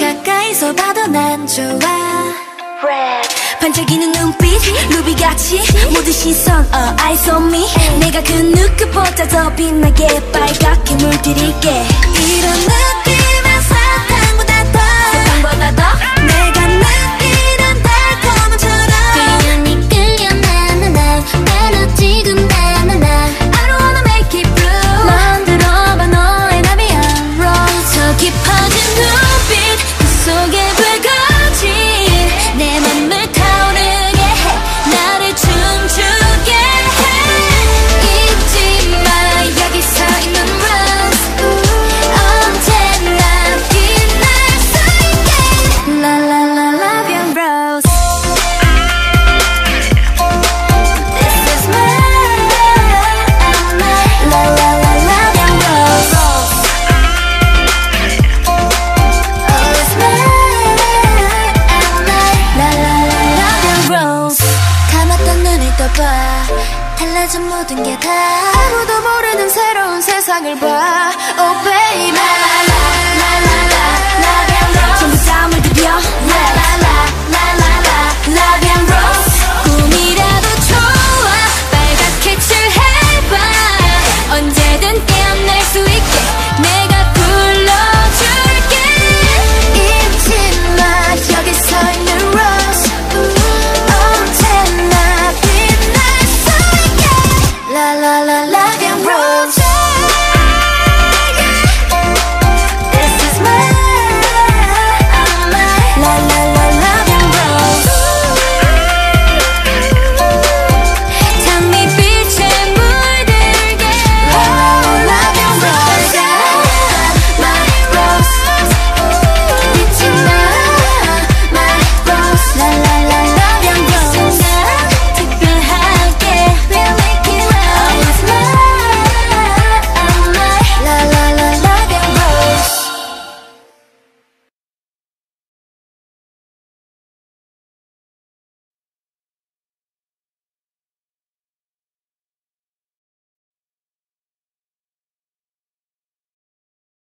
가까이서 봐도 난 좋아. Red. 반짝이는 눈빛 루비같이 모든 시선 all eyes on me. 내가 그 누구보다 더 빛나게 빨갛게 물들일게. 이런 나. 봐. 달라진 모든 게 다. 아무도 모르는 새로운 세상을 봐.